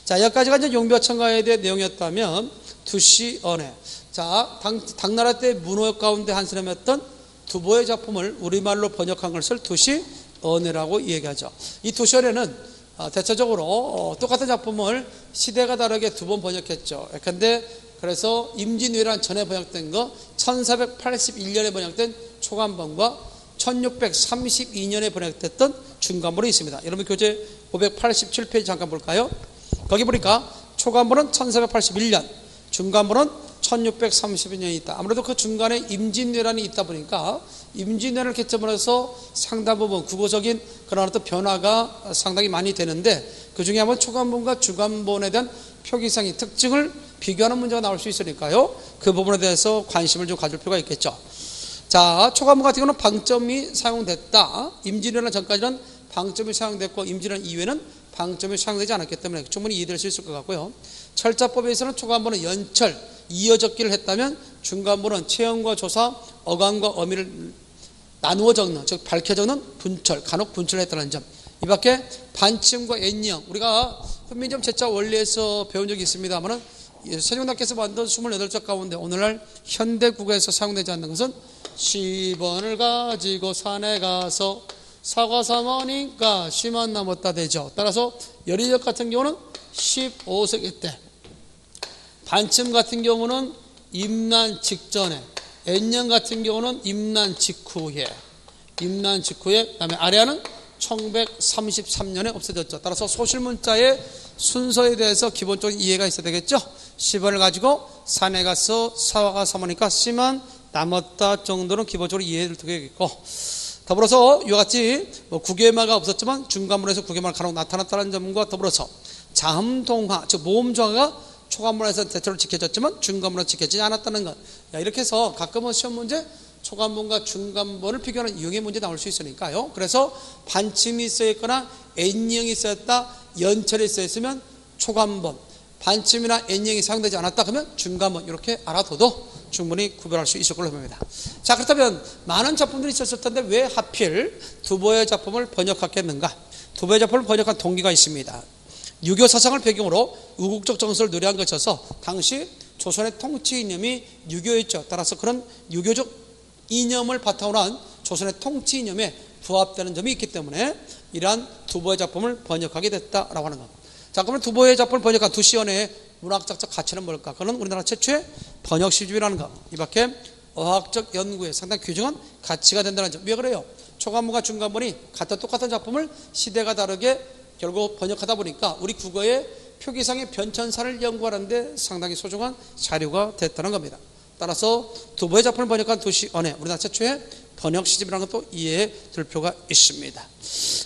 자, 여기까지가 이제 용묘청가에 대한 내용이었다면 두시 언해. 자, 당, 당나라 때 문호 가운데 한 사람이었던 두보의 작품을 우리말로 번역한 것을 두시 언해라고 얘기하죠. 이 두시 언해는 어, 대체적으로 어, 똑같은 작품을 시대가 다르게 두 번 번역했죠. 근데 그래서 임진왜란 전에 번역된 거 1481년에 번역된 초간본과 1632년에 번역됐던 중간본이 있습니다. 여러분 교재 587페이지 잠깐 볼까요? 거기 보니까 초간본은 1481년, 중간본은 1632년이 있다. 아무래도 그 중간에 임진왜란이 있다 보니까 임진왜란을 개점으로 해서 상당 부분 국어적인 그런 어떤 변화가 상당히 많이 되는데 그 중에 한번 초간본과 중간본에 대한 표기상의 특징을 비교하는 문제가 나올 수 있으니까요. 그 부분에 대해서 관심을 좀 가질 필요가 있겠죠. 자, 초간본 같은 경우는 방점이 사용됐다. 임진왜란 전까지는 방점이 사용됐고 임진왜란 이후에는 방점이 사용되지 않았기 때문에 충분히 이해될 수 있을 것 같고요. 철자법에서는 초간본은 연철, 이어적기를 했다면 중간본은 체험과 조사, 어감과 어미를 나누어 적는, 즉 밝혀 적는 분철, 간혹 분철을 했다는 점. 이 밖에 반침과 엔령, 우리가 훈민점 제자 원리에서 배운 적이 있습니다만은 세종대학교에서 만든 28적 가운데 오늘날 현대국어에서 사용되지 않는 것은 10원을 가지고 산에 가서 사과 사모니까 심한 남았다 되죠. 따라서 열의적 같은 경우는 15세기 때 반침 같은 경우는 임난 직전에 N년 같은 경우는 임난 직후에 임난 직후에 그 다음에 아래아는 1133년에 없어졌죠. 따라서 소실문자의 순서에 대해서 기본적인 이해가 있어야 되겠죠. 10원을 가지고 산에 가서 사과가 사모니까 씨만 남았다 정도는 기본적으로 이해를 두겠고 더불어서 이와 같이 뭐 구개마가 없었지만 중간문에서 구개마가 간혹 나타났다는 점과 더불어서 자음동화 즉 모음조화가 초간문에서 대체로 지켜졌지만 중간문은 지켜지지 않았다는 것. 이렇게 해서 가끔은 시험 문제 초간본과 중간본을 비교하는 유형의 문제 나올 수 있으니까요. 그래서 반침이 있어 있거나 N형이 있었다, 연철이 있어 있으면 초간본, 반침이나 N형이 사용되지 않았다 그러면 중간본 이렇게 알아둬도 충분히 구별할 수 있을 걸로 봅니다. 자 그렇다면 많은 작품들이 있었을 텐데 왜 하필 두보의 작품을 번역했겠는가? 두보의 작품을 번역한 동기가 있습니다. 유교 사상을 배경으로 우국적 정서를 노래한 것이어서 당시 조선의 통치 이념이 유교였죠. 따라서 그런 유교적 이념을 바탕으로 한 조선의 통치 이념에 부합되는 점이 있기 때문에 이러한 두보의 작품을 번역하게 됐다라고 하는 것. 자, 그러면 두보의 작품을 번역한 두 시연의 문학적 가치는 뭘까? 그는 우리나라 최초의 번역 시집이라는 것. 이 밖에 어학적 연구에 상당히 귀중한 가치가 된다는 점. 왜 그래요? 초간문과 중간문이 같은 똑같은 작품을 시대가 다르게 결국 번역하다 보니까 우리 국어의 표기상의 변천사를 연구하는데 상당히 소중한 자료가 됐다는 겁니다. 따라서 두보의 작품을 번역한 도시 언해 우리나라 최초의 번역 시집이라는 것도 이해해 둘 필요가 있습니다.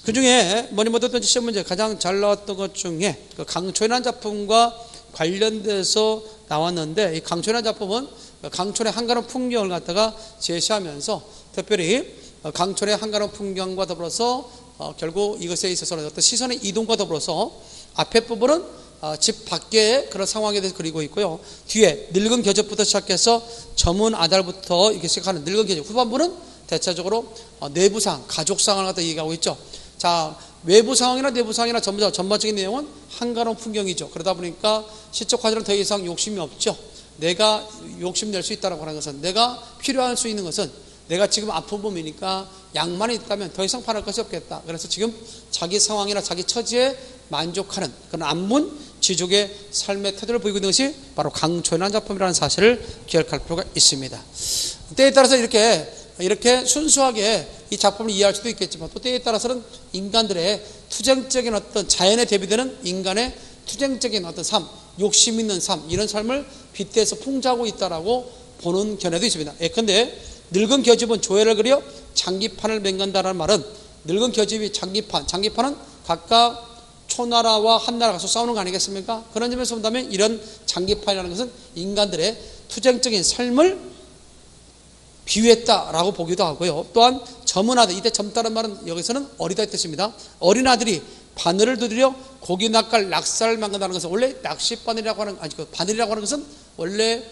그 중에 뭐니 뭐든 시험 문제 가장 잘 나왔던 것 중에 그 강촌이라는 작품과 관련돼서 나왔는데 이 강촌이라는 작품은 강촌의 한가로운 풍경을 갖다가 제시하면서 특별히 강촌의 한가로운 풍경과 더불어서 어, 결국 이것에 있어서 어떤 시선의 이동과 더불어서 앞에 부분은 어, 집 밖에 그런 상황에 대해서 그리고 있고요. 뒤에 늙은 겨접부터 시작해서 점은 아달부터 이렇게 시작하는 늙은 겨접. 후반부는 대체적으로 어, 내부 상황, 가족 상황을 갖다 얘기하고 있죠. 자, 외부 상황이나 내부 상황이나 전부 전반적인 내용은 한가로운 풍경이죠. 그러다 보니까 시적 화제는 더 이상 욕심이 없죠. 내가 욕심 낼 수 있다고 하는 것은 내가 필요할 수 있는 것은 내가 지금 아픈 몸이니까 약만 있다면 더 이상 바랄 것이 없겠다. 그래서 지금 자기 상황이나 자기 처지에 만족하는 그런 안문 지족의 삶의 태도를 보이고 있는 것이 바로 강초연한 작품이라는 사실을 기억할 필요가 있습니다. 때에 따라서 이렇게 이렇게 순수하게 이 작품을 이해할 수도 있겠지만 또 때에 따라서는 인간들의 투쟁적인 어떤 자연에 대비되는 인간의 투쟁적인 어떤 삶, 욕심 있는 삶 이런 삶을 빗대서 풍자하고 있다라고 보는 견해도 있습니다. 예컨대 늙은 겨집은 조회를 그려 장기판을 맹간다라는 말은 늙은 겨집이 장기판, 장기판은 각각 초나라와 한나라 가서 싸우는 거 아니겠습니까? 그런 점에서 본다면 이런 장기판이라는 것은 인간들의 투쟁적인 삶을 비유했다라고 보기도 하고요. 또한 젊은 아들, 이때 젊다는 말은 여기서는 어리다 뜻입니다. 어린 아들이 바늘을 두드려 고기 낚갈 낙사를 만든다는 것은 원래 낚시 바늘이라고 하는 아니 그 바늘이라고 하는 것은 원래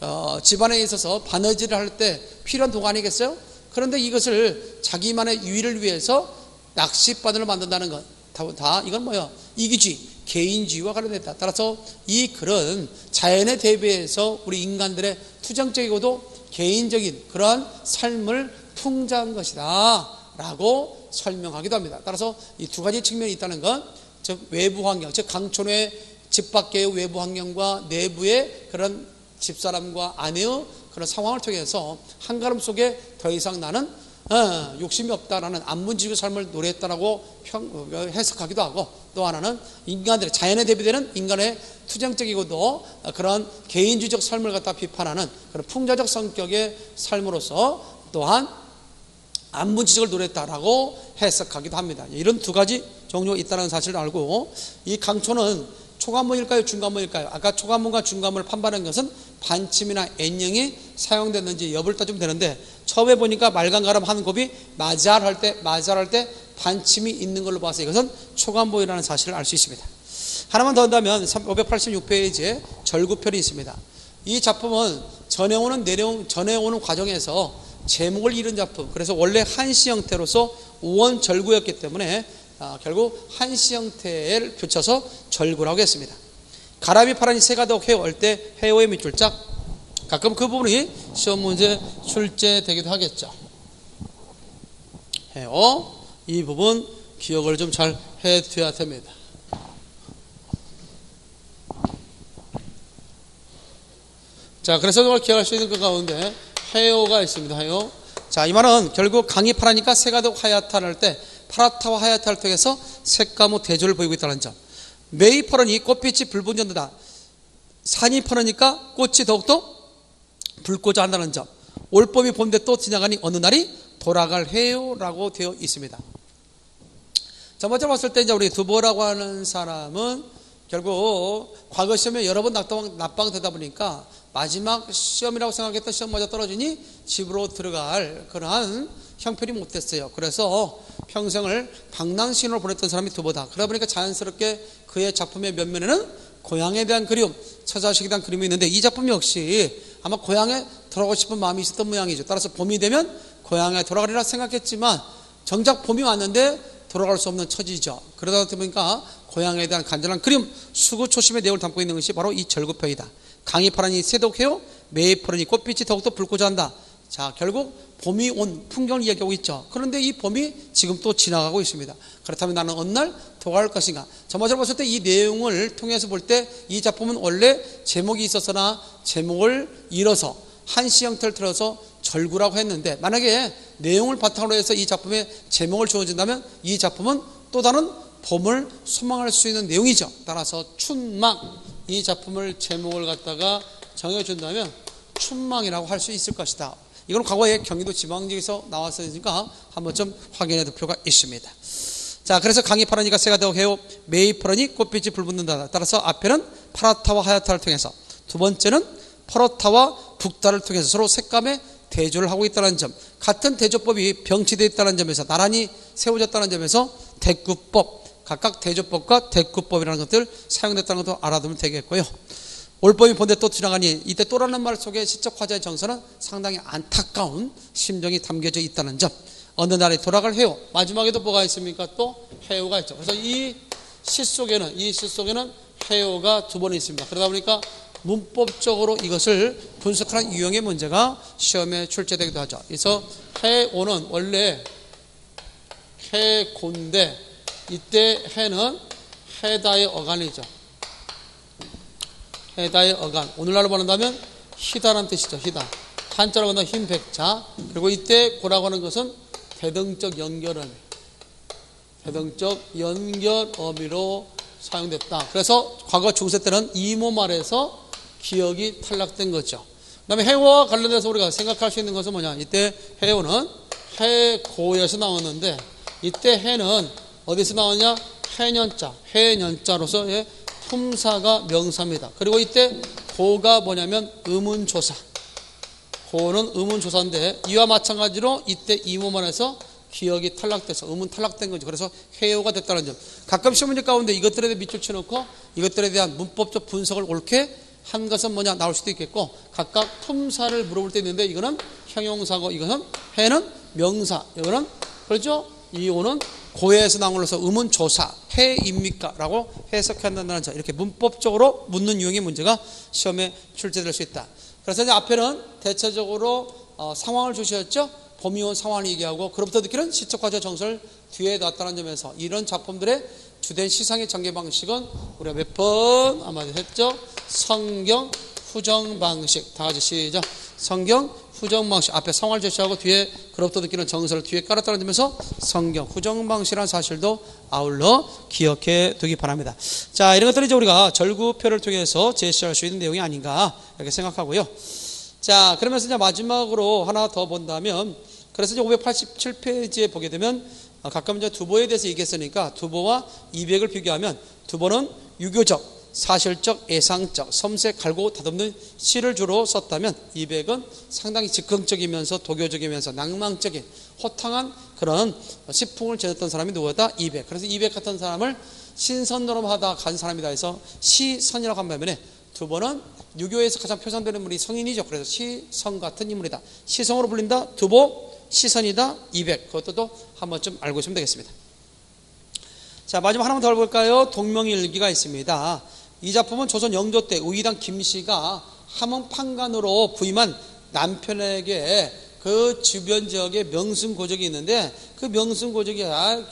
어, 집안에 있어서 바느질을 할 때 필요한 도구 아니겠어요? 그런데 이것을 자기만의 유의를 위해서 낚시 바늘을 만든다는 것, 다, 다 이건 뭐야? 이기주의, 개인주의와 관련됐다. 따라서 이 글은 자연에 대비해서 우리 인간들의 투정적이고도 개인적인 그러한 삶을 풍자한 것이다. 라고 설명하기도 합니다. 따라서 이 두 가지 측면이 있다는 건, 즉, 외부 환경, 즉, 강촌의 집 밖의 외부 환경과 내부의 그런 집사람과 아내의 그런 상황을 통해서 한가름 속에 더 이상 나는 어, 욕심이 없다라는 안문지구 삶을 노래했다라고 평, 어, 해석하기도 하고 또 하나는 인간들의 자연에 대비되는 인간의 투쟁적이고도 그런 개인주의적 삶을 갖다 비판하는 그런 풍자적 성격의 삶으로서 또한 안문지적을 노렸다라고 해석하기도 합니다. 이런 두 가지 종류가 있다는 사실을 알고 이 강초는 초관문일까요? 중관문일까요? 아까 초관문과 중관문을 판단한 것은 반침이나 N형이 사용됐는지 여부를 따지면 되는데 처음에 보니까 말간가람 하는 곱이 마잘 때 마잘 때 반침이 있는 걸로 봐서 이것은 초관보이라는 사실을 알 수 있습니다. 하나만 더 한다면 586페이지에 절구편이 있습니다. 이 작품은 전해오는 내려온 전해오는 과정에서 제목을 잃은 작품. 그래서 원래 한시 형태로서 우원 절구였기 때문에 아, 결국 한시 형태를 붙여서 절구라고 했습니다. 가람이 파란이 새가 더욱 해올 때 해오의 밑줄짝 가끔 그 부분이 시험 문제 출제되기도 하겠죠. 해오 이 부분 기억을 좀 잘 해둬야 됩니다. 자, 그래서 그걸 기억할 수 있는 그 가운데 해오가 있습니다. 해오. 자, 이 말은 결국 강이 파라니까 더욱 하얗다 할때 파라타와 하얗다를 통해서 색감의 대조를 보이고 있다는 점. 메이 퍼러니 꽃빛이 불분전다. 산이 퍼러니까 꽃이 더욱더 붉고자 한다는 점. 올봄이 봄대 또 지나가니 어느 날이 돌아갈 해요라고 되어 있습니다. 자, 먼저 봤을 때 이제 우리 두보라고 하는 사람은 결국 과거 시험에 여러 번 납방, 납방되다 보니까 마지막 시험이라고 생각했던 시험 마저 떨어지니 집으로 들어갈 그러한 형편이 못 됐어요. 그래서 평생을 방랑신으로 보냈던 사람이 두보다. 그러다 보니까 자연스럽게 그의 작품의 면면에는 고향에 대한 그리움, 처자식에 대한 그림이 있는데 이 작품 역시 아마 고향에 돌아가고 싶은 마음이 있었던 모양이죠. 따라서 봄이 되면 고향에 돌아가리라 생각했지만 정작 봄이 왔는데 돌아갈 수 없는 처지죠. 그러다 보니까 고향에 대한 간절한 그림, 수구 초심의 내용을 담고 있는 것이 바로 이 절구표이다. 강이 파란이 새독해요. 매이 파란이 꽃빛이 더욱더 붉고자 한다. 자, 결국 봄이 온 풍경을 이야기하고 있죠. 그런데 이 봄이 지금 또 지나가고 있습니다. 그렇다면 나는 어느 날 돌아갈 것인가? 저마저 봤을 때 이 내용을 통해서 볼 때 이 작품은 원래 제목이 있었으나 제목을 잃어서 한시 형태를 틀어서 절구라고 했는데 만약에 내용을 바탕으로 해서 이 작품의 제목을 주어진다면 이 작품은 또 다른 봄을 소망할 수 있는 내용이죠. 따라서 춘망 이 작품을 제목을 갖다가 정해준다면 춘망이라고 할 수 있을 것이다. 이건 과거에 경기도 지방지에서 나왔으니까 한번 좀 확인해 둘 필요가 있습니다. 자, 그래서 강이 파라니까 새가 되고 해요. 메이 파라니 꽃빛이 불붙는다. 따라서 앞에는 파라타와 하야타를 통해서 두 번째는 퍼러타와 북다를 통해서 서로 색감의 대조를 하고 있다는 점. 같은 대조법이 병치되어 있다는 점에서 나란히 세워졌다는 점에서 대구법, 각각 대조법과 대구법이라는 것들 사용됐다는 것도 알아두면 되겠고요. 올봄이 본데 또 지나가니 이때 또라는 말 속에 시적 화자의 정서는 상당히 안타까운 심정이 담겨져 있다는 점. 어느 날에 돌아갈 해요. 마지막에도 뭐가 있습니까? 또 해요가 있죠. 그래서 이 시 속에는 이 시 속에는 해요가 두 번 있습니다. 그러다 보니까 문법적으로 이것을 분석하는 유형의 문제가 시험에 출제되기도 하죠. 그래서 해오는 원래 해곤데 이때 해는 해다의 어간이죠. 해다의 어간. 오늘날로 말한다면 희다란 뜻이죠. 희다. 한자로 본다 흰 백자. 그리고 이때 고라고 하는 것은 대등적 연결어미. 대등적 연결어미로 사용됐다. 그래서 과거 중세 때는 이모 말에서 기억이 탈락된 거죠. 그 다음에 해와 관련돼서 우리가 생각할 수 있는 것은 뭐냐. 이때 해오는 해고에서 나왔는데 이때 해는 어디서 나왔냐? 해년자, 해년자로서의 품사가 명사입니다. 그리고 이때 고가 뭐냐면 의문조사. 고는 의문조사인데 이와 마찬가지로 이때 이모만에서 기억이 탈락돼서 의문 탈락된 거죠. 그래서 해요가 됐다는 점. 가끔 시험 문제 가운데 이것들에 대해 밑줄 쳐놓고 이것들에 대한 문법적 분석을 옳게 한 것은 뭐냐 나올 수도 있겠고 각각 품사를 물어볼 때 있는데 이거는 형용사고 이거는 해는 명사 이거는 그렇죠? 이오는 고해에서 나온 걸로서 의문조사 해입니까? 라고 해석한다는 점 이렇게 문법적으로 묻는 유형의 문제가 시험에 출제될 수 있다. 그래서 이제 앞에는 대체적으로 어, 상황을 주셨죠. 온 상황을 얘기하고 그로부터 느끼는 시적 과제 정서를 뒤에 놨다는 점에서 이런 작품들의 주된 시상의 전개 방식은 우리가 몇 번 아마 했죠. 성경 후정 방식 다 같이 시작. 성경 후정 방식 앞에 성을 제시하고 뒤에 그로부터 느끼는 정서를 뒤에 깔았다는 점에서 성경 후정 방식이라는 사실도 아울러 기억해 두기 바랍니다. 자 이런 것들이 이제 우리가 절구표를 통해서 제시할 수 있는 내용이 아닌가 이렇게 생각하고요. 자 그러면서 이제 마지막으로 하나 더 본다면 그래서 이제 587페이지에 보게 되면 가끔 이제 두보에 대해서 얘기했으니까 두보와 200을 비교하면 두보는 유교적 사실적, 예상적, 섬세, 갈고 다듬는 시를 주로 썼다면 이백은 상당히 즉흥적이면서 도교적이면서 낭망적인 호탕한 그런 시풍을 지녔던 사람이 누구였다? 이백. 그래서 이백 같은 사람을 신선노름하다 간 사람이다 해서 시선이라고 한 반면에 두 번은 유교에서 가장 표상되는 인물이 성인이죠. 그래서 시성 같은 인물이다. 시성으로 불린다. 두보, 시선이다. 이백. 그것도 또 한 번쯤 알고 있으면 되겠습니다. 자, 마지막 하나만 더 볼까요? 동명일기가 있습니다. 이 작품은 조선 영조 때 우이당 김씨가 함흥 판관으로 부임한 남편에게 그 주변 지역에 명승 고적이 있는데 그 명승 고적이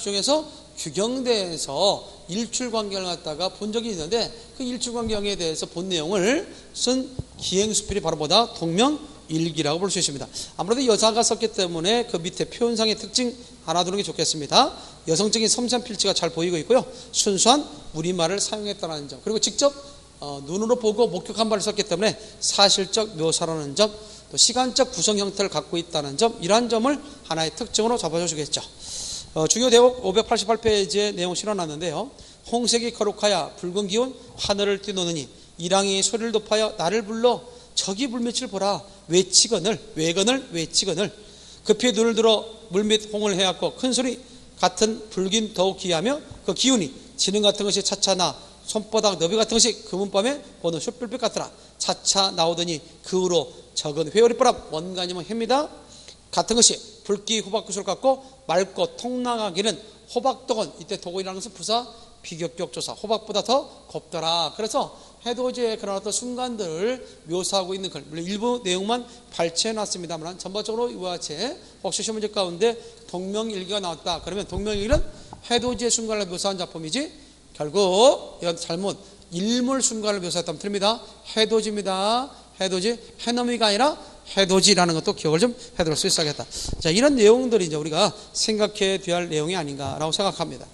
중에서 규경대에서 일출 광경을 갖다가 본 적이 있는데 그 일출 광경에 대해서 본 내용을 쓴 기행수필이 바로 보다 동명일기라고 볼 수 있습니다. 아무래도 여자가 썼기 때문에 그 밑에 표현상의 특징 알아두는 게 좋겠습니다. 여성적인 섬세한 필지가 잘 보이고 있고요. 순수한 우리말을 사용했다는 점. 그리고 직접 어, 눈으로 보고 목격한 바를 썼기 때문에 사실적 묘사라는 점, 또 시간적 구성 형태를 갖고 있다는 점, 이러한 점을 하나의 특징으로 잡아주시겠죠. 어, 중요 대목 588페이지의 내용 실어놨는데요. 홍색이 거룩하여 붉은 기운 하늘을 뛰노느니 이랑이 소리를 높여 나를 불러 저기 물밑을 보라 외치거늘 외건을 외치거늘 급히 눈을 들어 물밑 홍을 해왔고 큰 소리 같은 불긴 더욱 기하며 그 기운이 지능 같은 것이 차차 나 손바닥 너비 같은 것이 금은밤에 보는 숯불빛 같더라. 차차 나오더니 그 후로 적은 회오리바람 원간이면 해입니다. 같은 것이 불기 호박구슬 같고 맑고 통나가기는 호박도건 이때 도건이라는 것은 부사 비격격 조사 호박보다 더 곱더라. 그래서 해돋이의 그런 어떤 순간들을 묘사하고 있는 글 물론 일부 내용만 발췌해 놨습니다만 전반적으로 이와 같이 혹시 시문제 가운데 동명일기가 나왔다. 그러면 동명일기는 해돋이의 순간을 묘사한 작품이지 결국 이건 잘못 일물 순간을 묘사했다면 틀립니다. 해돋이입니다. 해돋이 해넘이가 아니라 해돋이라는 것도 기억을 좀 해둘 수 있어야겠다. 자 이런 내용들이 이제 우리가 생각해 둬야 할 내용이 아닌가라고 생각합니다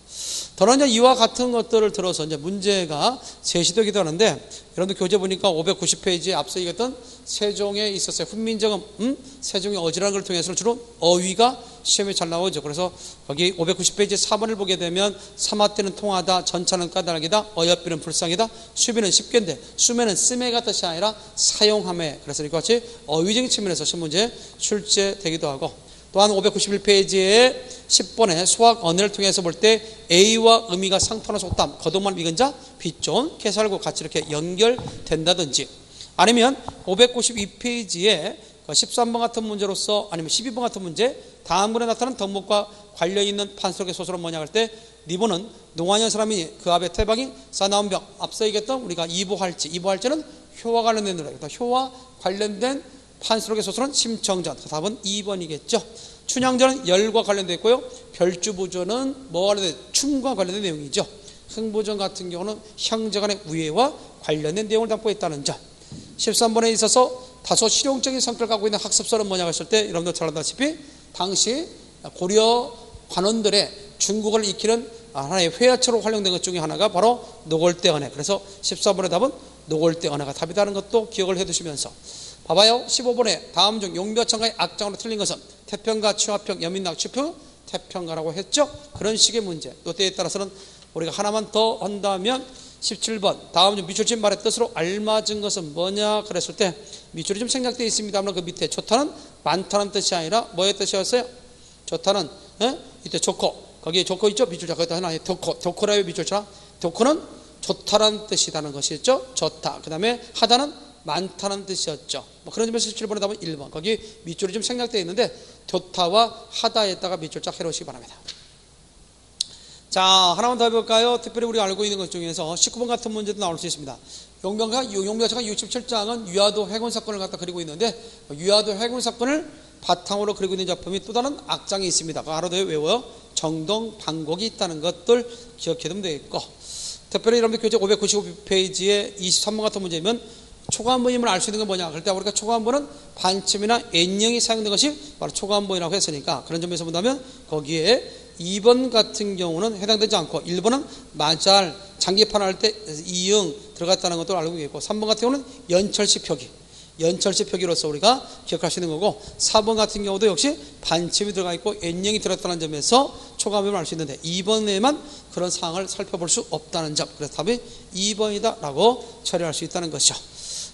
더러 이제 이와 같은 것들을 들어서 이제 문제가 제시되기도 하는데 여러분들 교재 보니까 590페이지에 앞서 얘기했던 세종에 있었어요. 훈민정음, 음? 세종의 어지라는 걸 통해서 주로 어휘가 시험에 잘 나오죠. 그래서 거기 590페이지 4번을 보게 되면 사마태는 통하다, 전차는 까닭이다, 어여비는 불쌍이다, 수비는 십견데 수매는 쓰매가 뜻이 아니라 사용함에 그래서 이것 같이 어휘적인 측면에서 신문제 출제되기도 하고 또한 591페이지에 10번에 수학 언어를 통해서 볼 때 A와 의미가 상통하는 속담, 거듭말 익은 자, 빚존, 개살고 같이 이렇게 연결된다든지 아니면 592페이지에 13번 그 같은 문제로서 아니면 12번 같은 문제 다음번에 나타난 덕목과 관련 있는 판속의 소설은 뭐냐 할 때 리본은 농안현 사람이 그 앞에 태방이 싸나운 벽 앞서 얘기했던 우리가 이보할지 이보할지는 효와 관련된 노래. 효와 관련된 판수록의 소설은 심청전. 답은 2번이겠죠. 춘향전은 열과 관련되어 있고요. 별주부전은 뭐와 관련된 춤과 관련된 내용이죠. 흥부전 같은 경우는 형제 간의 우애와 관련된 내용을 담고 있다는 점. 13번에 있어서 다소 실용적인 성격을 갖고 있는 학습서는 뭐냐고 했을 때 여러분들 잘 알다시피 당시 고려 관원들의 중국어를 익히는 하나의 회화처로 활용된 것 중에 하나가 바로 노골대 언어. 그래서 14번의 답은 노골대 언어가 답이다는 것도 기억을 해 두시면서 봐봐요. 15번에 다음 중 용비어천가의 악장으로 틀린 것은 태평가, 취화평, 연민낙, 취표, 태평가라고 했죠. 그런 식의 문제. 또 때에 따라서는 우리가 하나만 더 한다면 17번 다음 중 미출진 말의 뜻으로 알맞은 것은 뭐냐 그랬을 때 미출이 좀 생략되어 있습니다만 그 밑에 좋다는 많다는 뜻이 아니라 뭐의 뜻이었어요? 좋다는 에? 이때 좋고 거기에 좋고 있죠 미출자 거기다 하나 좋고 좋고라요 미출자 좋고는 좋다라는 뜻이라는 것이었죠 좋다 그 다음에 하다는 많다는 뜻이었죠 뭐 그런 점에서 17번에 답은 1번 거기 밑줄이 좀 생략되어 있는데 좋다와 하다에다가 밑줄자 해놓으시기 바랍니다 자, 하나만 더 해볼까요? 특별히 우리가 알고 있는 것 중에서 19번 같은 문제도 나올 수 있습니다. 용병가, 용병가가 67장은 유아도 해군 사건을 갖다 그리고 있는데, 유아도 해군 사건을 바탕으로 그리고 있는 작품이 또 다른 악장이 있습니다. 그 하루도 외워요. 정동 방곡이 있다는 것들 기억해 두면 되겠고, 특별히 여러분들 교재 595페이지에 23번 같은 문제면 초간부임을 알 수 있는 건 뭐냐? 그럴 때 우리가 초간부는 반침이나 N형이 사용된 것이 바로 초간부이라고 했으니까 그런 점에서 본다면 거기에 2번 같은 경우는 해당되지 않고 1번은 마잘 장기판 할때 이응 들어갔다는 것도 알고 있고 3번 같은 경우는 연철시 표기 연철시 표기로서 우리가 있는 거고 4번 같은 경우도 역시 반침이 들어가 있고 N형이 들었다는 점에서 초감을 알 수 있는데 2번에만 그런 상황을 살펴볼 수 없다는 점 그래서 답이 2번이다 라고 처리할 수 있다는 것이죠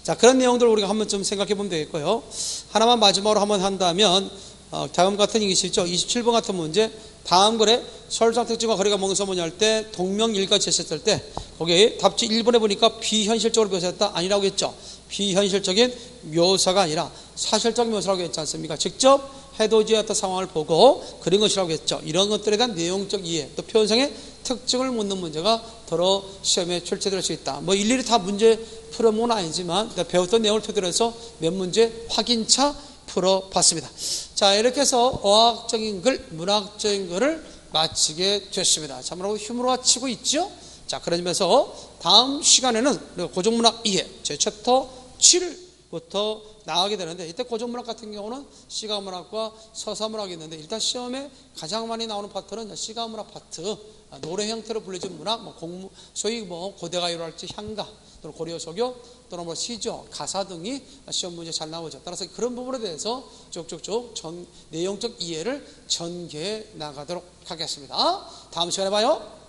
자 그런 내용들 우리가 한번 좀 생각해 보면 되겠고요 하나만 마지막으로 한번 한다면 어, 다음 같은 얘기 시죠 27번 같은 문제 다음 글에 설상 특징과 거리가 먹는 서문이 할 때 동명일까지 했을 때 거기 답지 1번에 보니까 비현실적으로 묘사했다 아니라고 했죠. 비현실적인 묘사가 아니라 사실적 묘사라고 했지 않습니까? 직접 해돋이었던 상황을 보고 그린 것이라고 했죠. 이런 것들에 대한 내용적 이해 또 표현상의 특징을 묻는 문제가 더러 시험에 출제될 수 있다. 뭐 일일이 다 문제 풀어본 아니지만 배웠던 내용을 토대로 해서 몇 문제 확인차 풀어봤습니다. 자, 이렇게 해서 어학적인 글, 문학적인 글을 마치게 됐습니다. 참으로 휴무로가 치고 있죠? 자, 그러면서 다음 시간에는 고정문학 이해, 제 챕터 7 부터 나가게 되는데, 이때 고정문학 같은 경우는 시가문학과 서사문학이 있는데, 일단 시험에 가장 많이 나오는 파트는 시가문학 파트, 노래 형태로 불려진 문학, 뭐 공무, 소위 뭐 고대가요로 할지 향가, 또는 고려 소교 또는 뭐 시조, 가사 등이 시험 문제 잘 나오죠. 따라서 그런 부분에 대해서 쭉쭉쭉 전, 내용적 이해를 전개해 나가도록 하겠습니다. 다음 시간에 봐요.